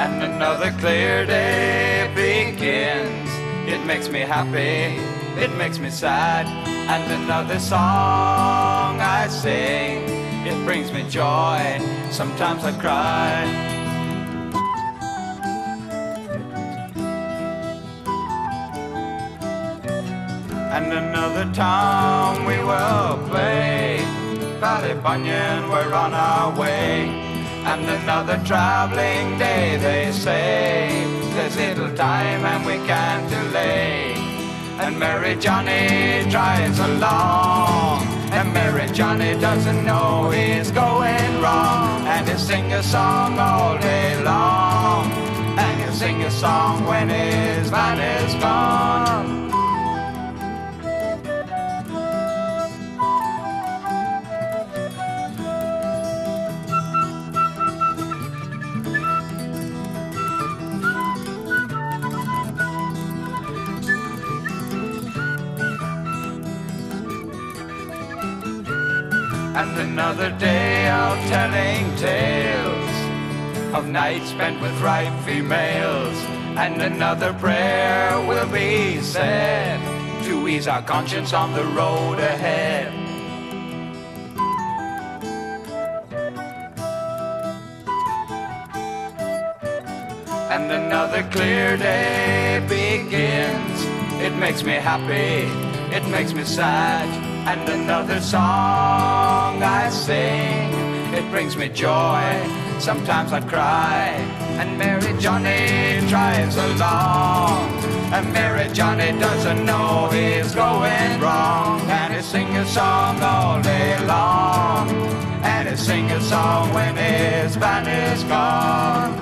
and another clear day begins. It makes me happy, it makes me sad, and another song I sing. It brings me joy, sometimes I cry. and another town we will play. Ballybunion, we're on our way, and another traveling day, they say. There's little time and we can't delay. And Mary Johnny drives along, and Mary Johnny doesn't know he's going wrong, and he'll sing a song all day long, and he'll sing a song when his van is gone. And another day of telling tales of nights spent with ripe females, and another prayer will be said to ease our conscience on the road ahead. And another clear day begins. It makes me happy, it makes me sad, and another song I sing. It brings me joy, sometimes I cry, and Mary Johnny drives along. And Mary Johnny doesn't know he's going wrong, and he sings a song all day long, and he sings a song when his van is gone.